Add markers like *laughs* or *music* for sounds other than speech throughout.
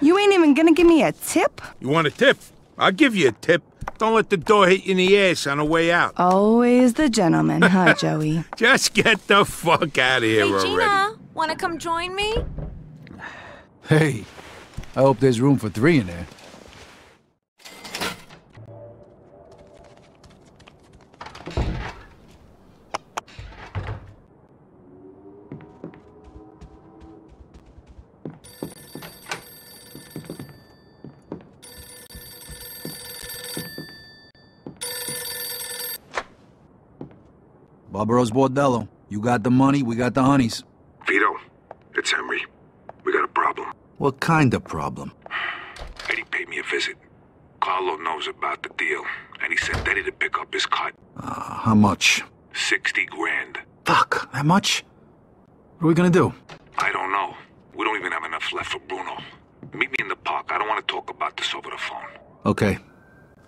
You ain't even gonna give me a tip? You want a tip? I'll give you a tip. Don't let the door hit you in the ass on the way out. Always the gentleman, huh, *laughs* Joey? Just get the fuck out of here Hey, already. Gina, wanna come join me? Hey, I hope there's room for three in there. Barbaro's Bordello. You got the money, we got the honeys. Vito, it's Henry. We got a problem. What kind of problem? Eddie paid me a visit. Carlo knows about the deal, and he sent Eddie to pick up his cut. Uh, how much? 60 grand. Fuck, that much? What are we gonna do? I don't know. We don't even have enough left for Bruno. Meet me in the park. I don't want to talk about this over the phone. Okay.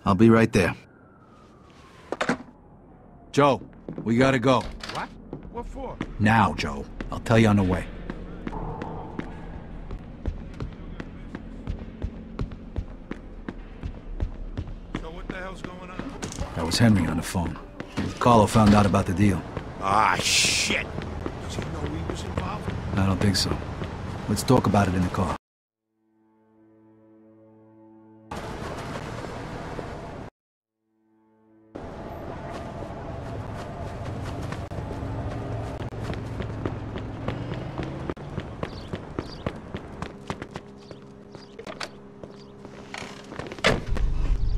I'll be right there. Joe, we gotta go. What? What for? Now, Joe. I'll tell you on the way. So what the hell's going on? That was Henry on the phone. Carlo found out about the deal. Ah, shit. Does he know he was involved? I don't think so. Let's talk about it in the car.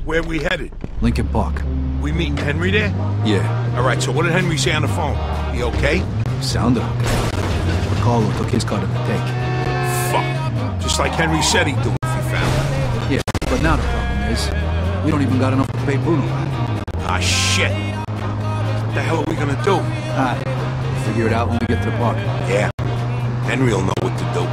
Where we headed? Lincoln Park. We meeting Henry there? Yeah, All right, so what did Henry say on the phone? He okay? sounded okay. But Carlo took his cut of the take. Fuck. Just like Henry said he'd do if he found it. Yeah, but now the problem is, we don't even got enough to pay Bruno. Ah, shit. What the hell are we gonna do? We'll figure it out when we get to the park. Yeah. Henry will know what to do.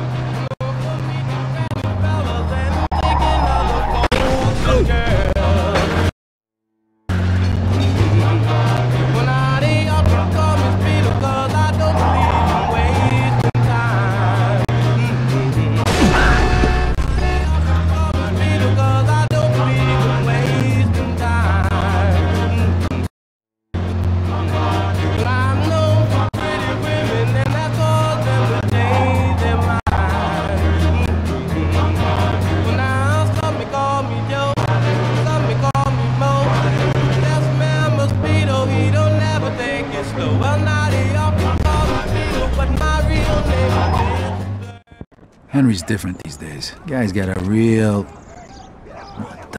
Henry's different these days. Guy's got a real...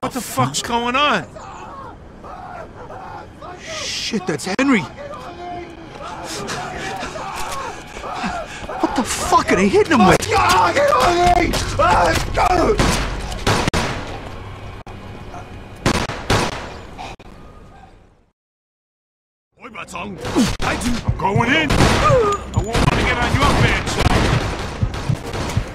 What the fuck's going on? Shit, that's Henry! What the fuck are they hitting him with? God, get on me! Oh, I'm going in.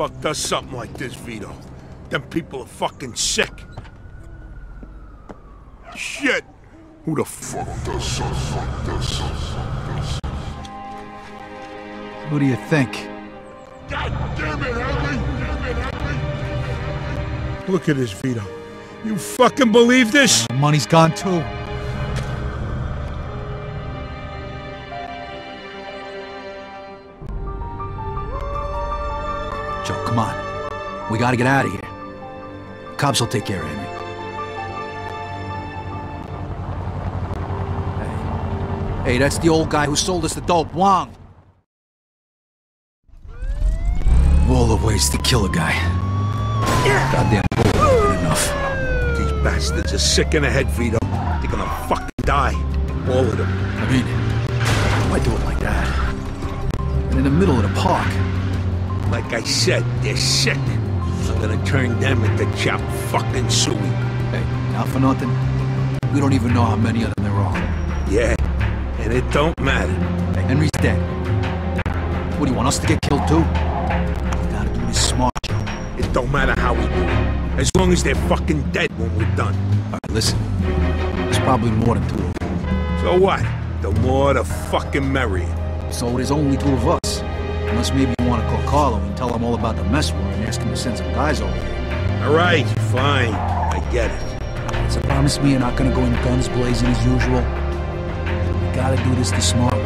fuck does something like this, Vito? Them people are fucking sick. Shit! Who the fuck does something like this? Who do you think? God damn it, Henry! Damn it, Henry! Look at this, Vito. You fucking believe this? The money's gone too. Gotta get out of here. Cops will take care of Henry. Hey, that's the old guy who sold us the dope, Wong. Of all the ways to kill a guy. Goddamn bullet ain't enough. These bastards are sick in the head, Vito. They're gonna fucking die. All of them. I mean, why do it like that? And in the middle of the park. Like I said, they're sick. I'm gonna turn them into chop fucking suey. Hey, not for nothing. We don't even know how many of them there are. Yeah, and it don't matter. Hey, Henry's dead. What do you want us to get killed too? We gotta do this smart, Joe. It don't matter how we do it. As long as they're fucking dead when we're done. All right, listen. There's probably more than two of them. So what? The more the fucking merrier. So there's only two of us. Unless maybe you want to Carlo and tell him all about the mess we're in and ask him to send some guys over here. All right, fine. I get it. So promise me you're not gonna go in guns blazing as usual. We gotta do this the smart way.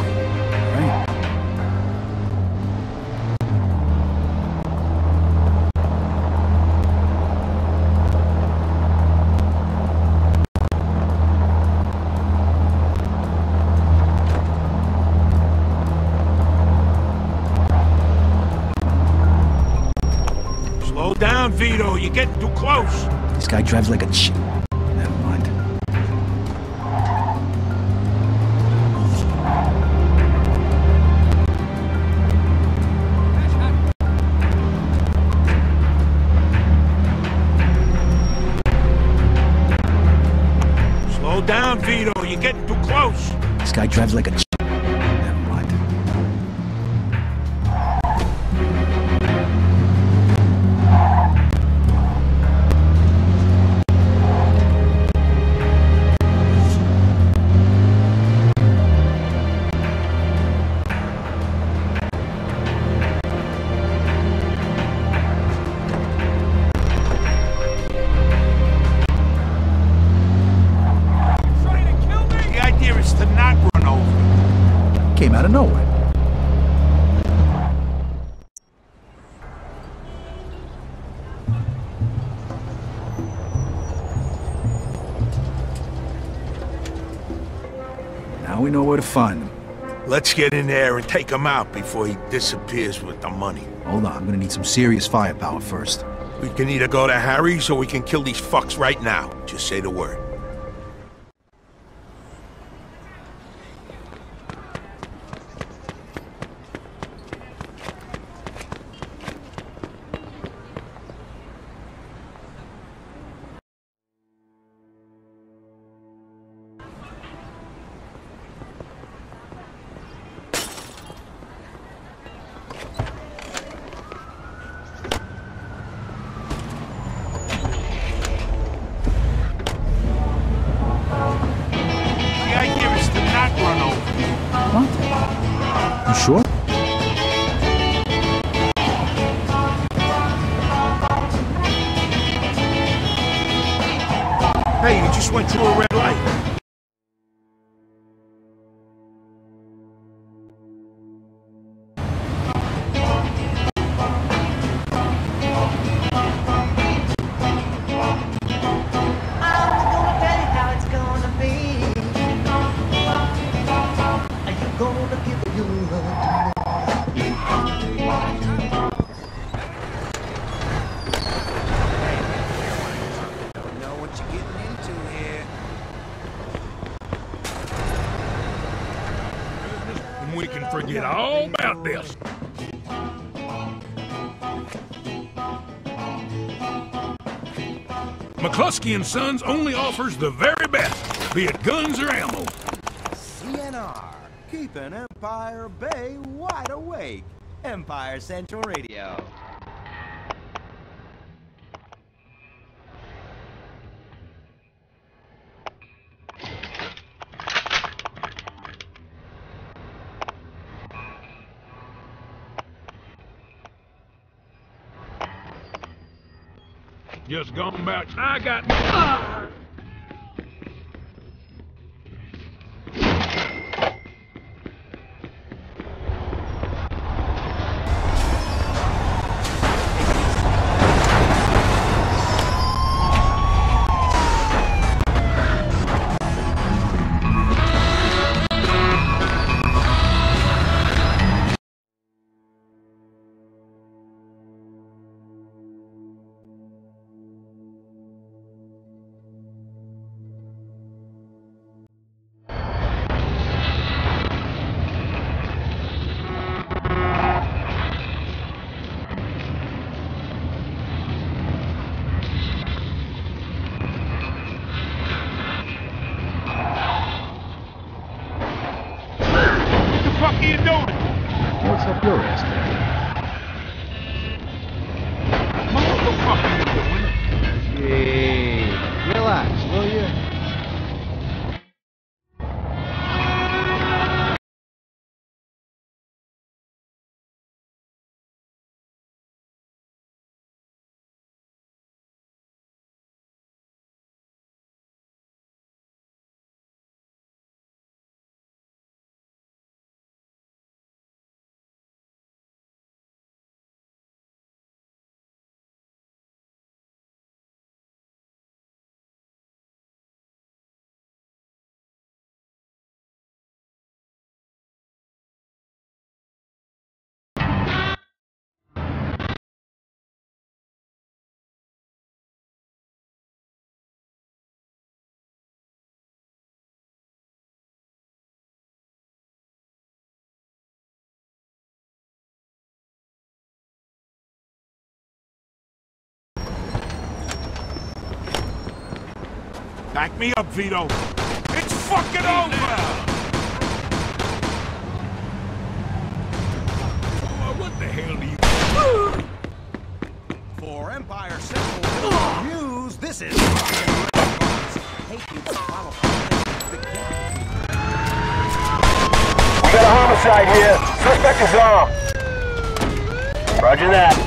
Right? Close. This guy drives like a ch... Never mind. Slow down, Vito. You're getting too close. This guy drives like a Came out of nowhere. Now we know where to find him. Let's get in there and take him out before he disappears with the money. Hold on, I'm gonna need some serious firepower first. We can either go to Harry's or we can kill these fucks right now. Just say the word. Went to a And Sons only offers the very best, be it guns or ammo. CNR, keeping Empire Bay wide awake. Empire Central Radio. Just gone about. I got. doing? Ah! Back me up, Vito. It's fucking over! Oh, what the hell do you... *sighs* For Empire Central News, this is. Hey, kids, follow. We got a homicide here. Suspect is armed. Roger that.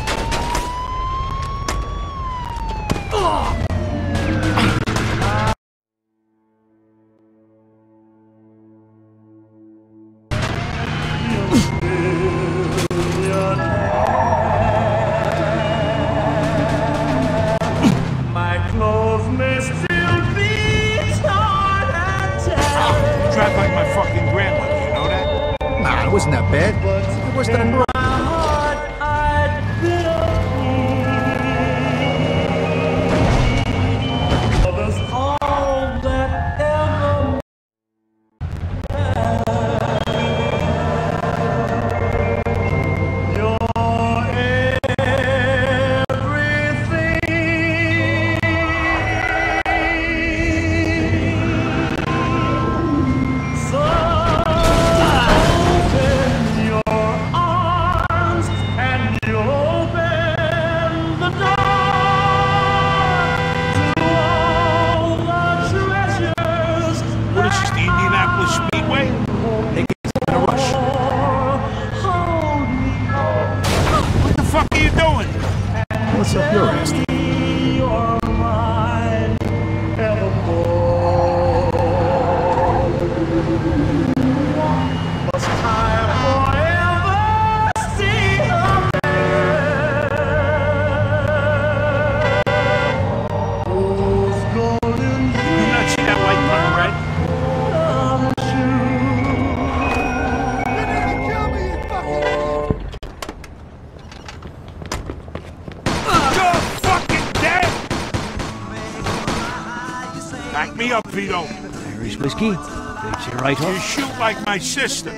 Vito. Irish whiskey? Takes you right You shoot like my sister.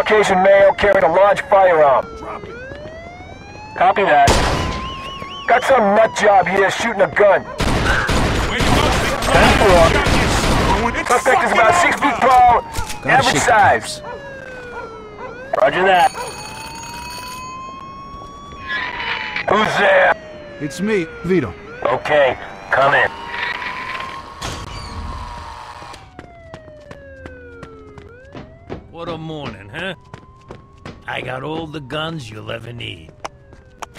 Caucasian male carrying a large firearm. Copy that. Got some nut job here shooting a gun. Where you go, big Ten four. Shot you. It's Suspect is about six feet tall, Gotta average size. Roger that. Who's there? It's me, Vito. Okay, come in. What a morning, huh? I got all the guns you'll ever need.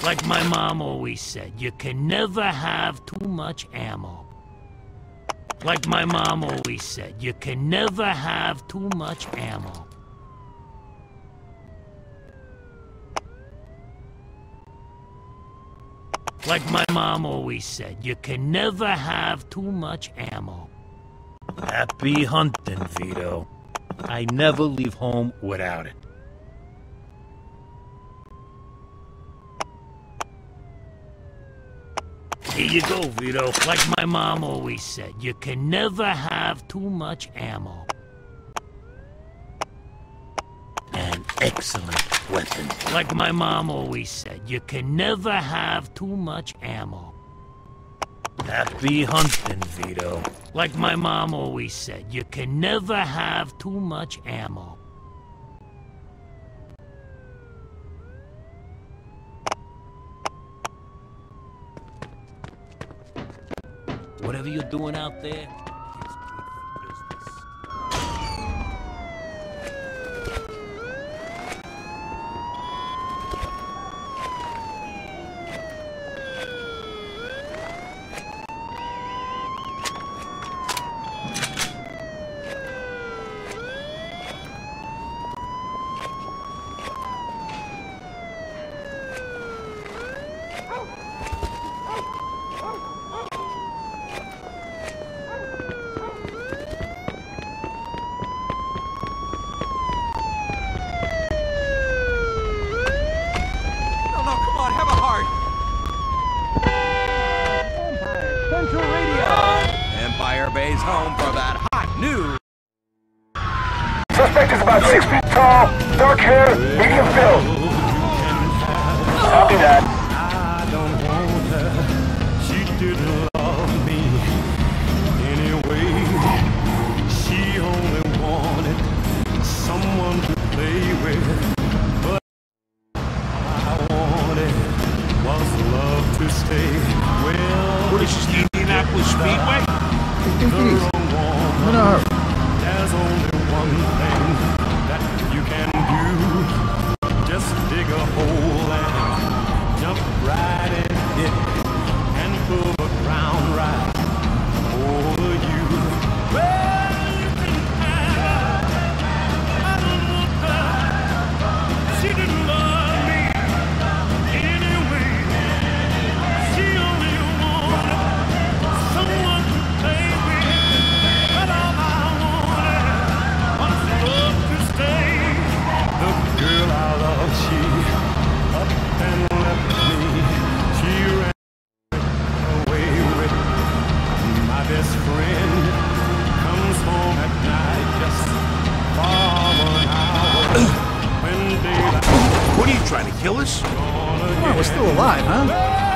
Like my mom always said, you can never have too much ammo. Like my mom always said, you can never have too much ammo. Like my mom always said, you can never have too much ammo. Happy hunting, Vito. I never leave home without it. Here you go, Vito. Like my mom always said, you can never have too much ammo. An excellent weapon. Like my mom always said, you can never have too much ammo. Happy hunting, Vito. Like my mom always said, you can never have too much ammo. Whatever you're doing out there, What are you trying to kill us? Oh, we're still alive, huh?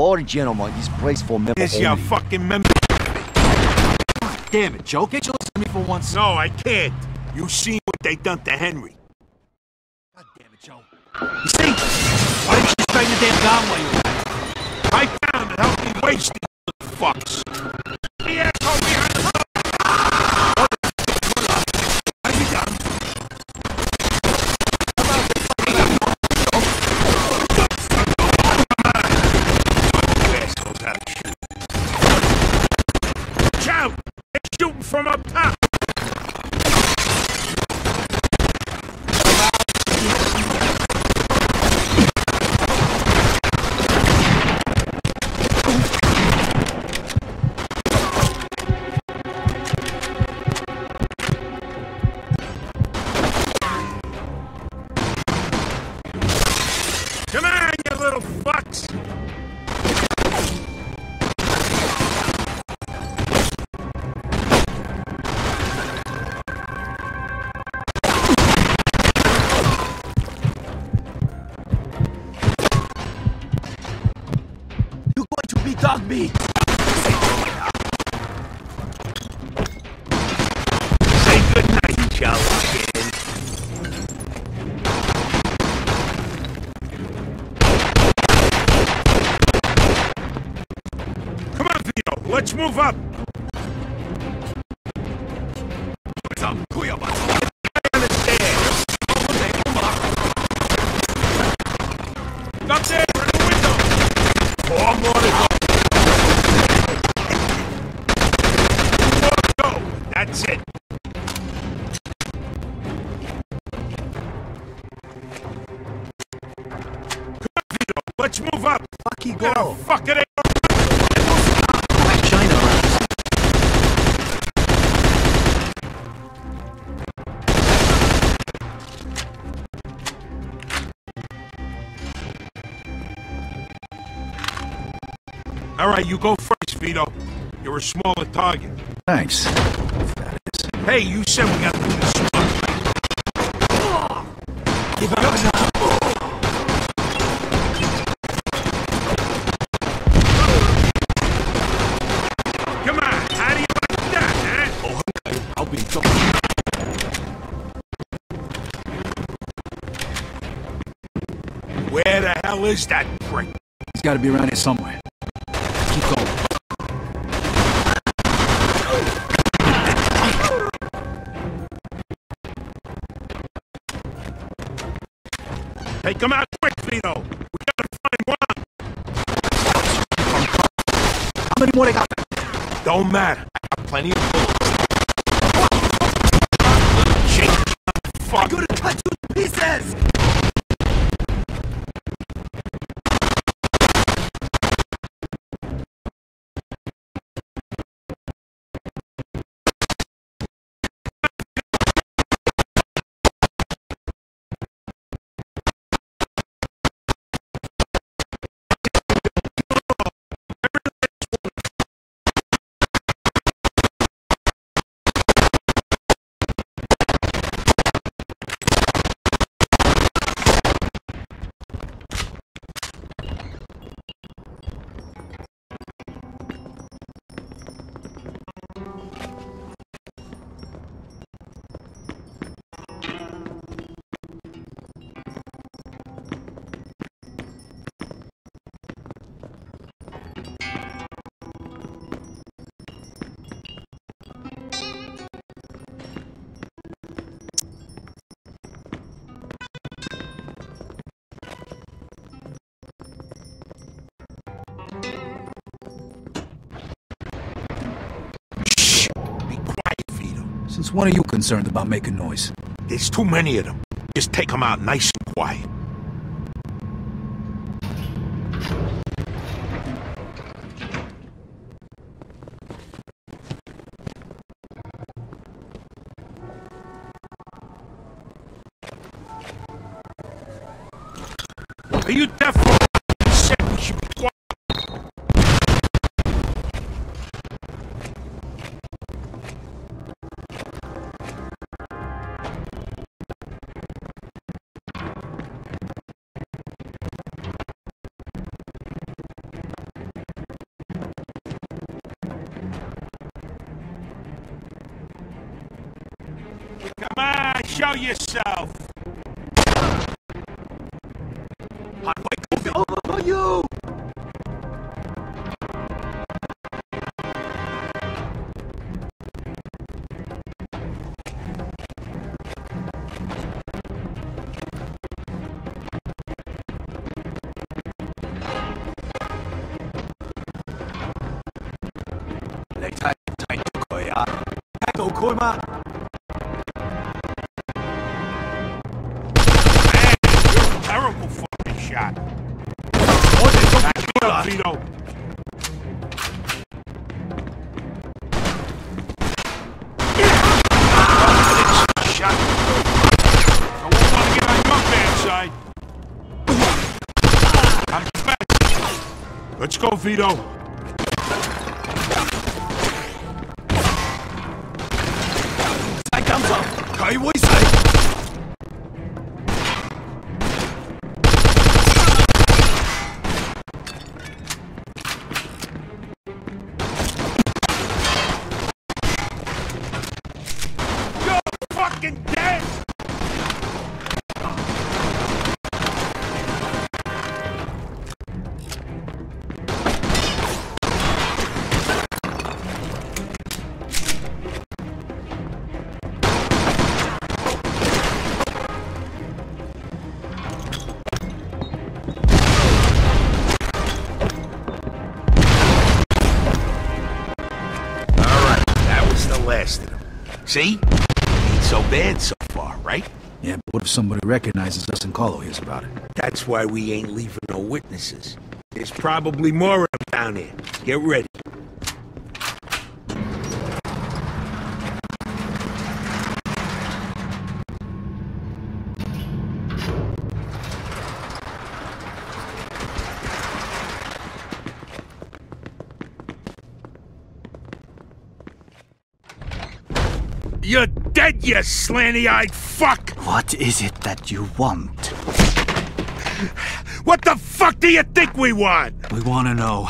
Sorry, gentlemen, this place for member Is your fucking member? Damn it, Joe. Can't you listen to me for once? No, I can't. You seen what they done to Henry. God damn it, Joe. You see? Why didn't you straighten the damn gun while you were at it? Pipe down and help me waste these fucks. From up going to Fuck you Get a go! fucking China. All right, you go first, Vito. You're a smaller target. Thanks. Hey, you said we got to do this is that prick? He's got to be around here somewhere. Keep going. Hey, come out quick, Vito. We gotta find one. How many more they got? Don't matter. I got plenty of bullets. Shake. Fuck. Gonna cut you to pieces! Since when are you concerned about making noise? There's too many of them. Just take them out nice and quiet. Terrible fucking shot. Back up, Vito. Shot. I won't want to get on your bad side. I'm back. Let's go, Vito. See? Ain't so bad so far, right? Yeah, but what if somebody recognizes us and Carlo hears about it? That's why we ain't leaving no witnesses. There's probably more of them down there. Get ready. You're dead, you slanty-eyed fuck! What is it that you want? What the fuck do you think we want? We want to know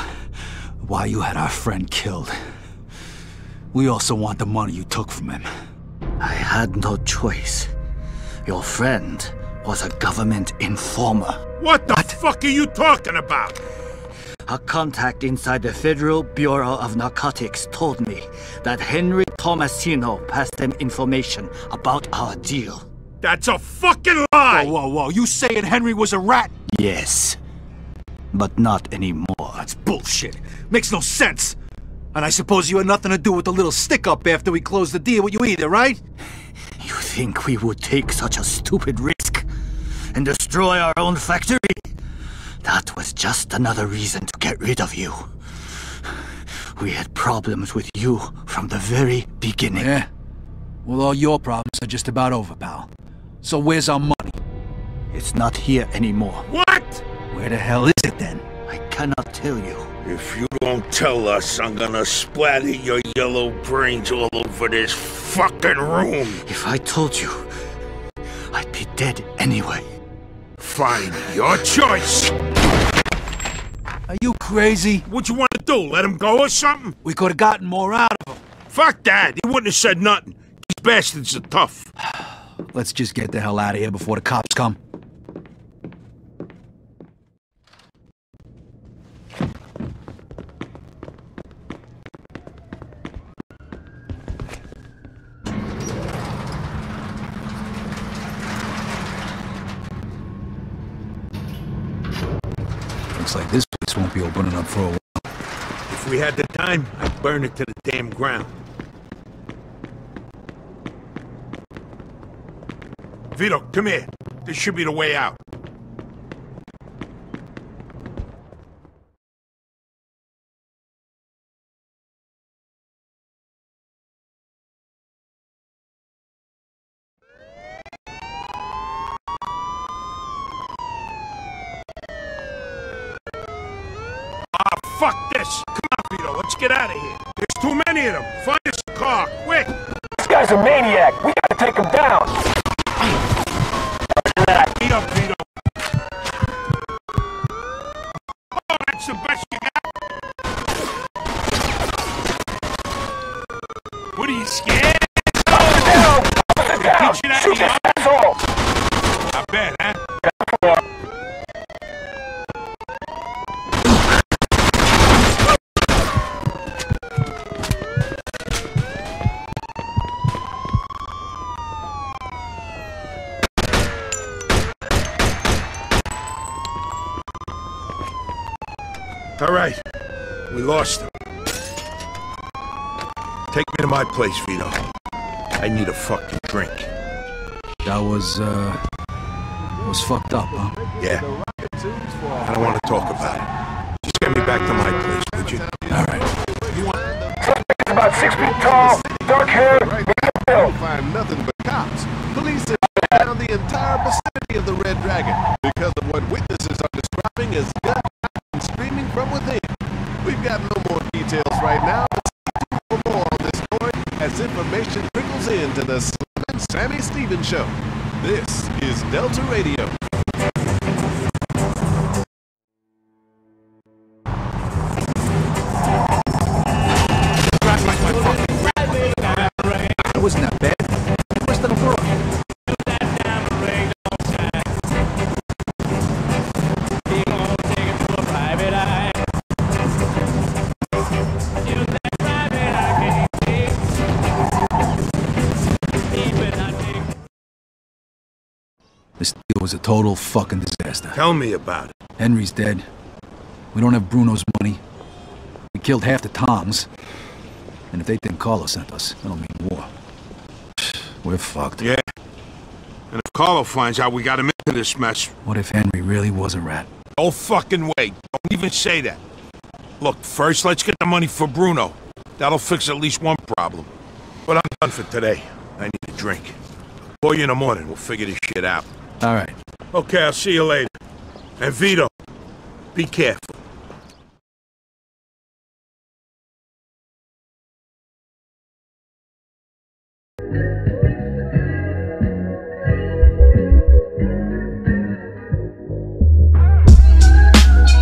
why you had our friend killed. We also want the money you took from him. I had no choice. Your friend was a government informer. What the fuck are you talking about? A contact inside the Federal Bureau of Narcotics told me that Henry Tomasino passed them information about our deal. That's a fucking lie! Whoa, whoa, whoa. You saying Henry was a rat? Yes, but not anymore. That's bullshit. Makes no sense. And I suppose you had nothing to do with the little stick up after we closed the deal with you either, right? *sighs* You think we would take such a stupid risk and destroy our own factory? That was just another reason to get rid of you. We had problems with you from the very beginning. Yeah. Well, all your problems are just about over, pal. So where's our money? It's not here anymore. What? Where the hell is it then? I cannot tell you. If you don't tell us, I'm gonna splatter your yellow brains all over this fucking room. If I told you, I'd be dead anyway. Fine, your choice. Are you crazy? What you want to do? Let him go or something? We could have gotten more out of him. Fuck that. He wouldn't have said nothing. These bastards are tough. *sighs* Let's just get the hell out of here before the cops come. Looks like this place won't be opening up for a while. We had the time, I'd burn it to the damn ground. Vito, come here. This should be the way out. All right, we lost him. Take me to my place, Vito. I need a fucking drink. That was, uh... was fucked up, huh? Yeah. Show. This is Delta Radio. Deal was a total fucking disaster. Tell me about it. Henry's dead. We don't have Bruno's money. We killed half the Tongs. And if they think Carlo sent us, that'll mean war. *sighs* We're fucked. Yeah. And if Carlo finds out we got him into this mess, What if Henry really was a rat? no fucking way. Don't even say that. Look, first let's get the money for Bruno. That'll fix at least one problem. But I'm done for today. I need a drink. Call you in the morning. We'll figure this shit out. All right. Okay, I'll see you later. And Vito, be careful.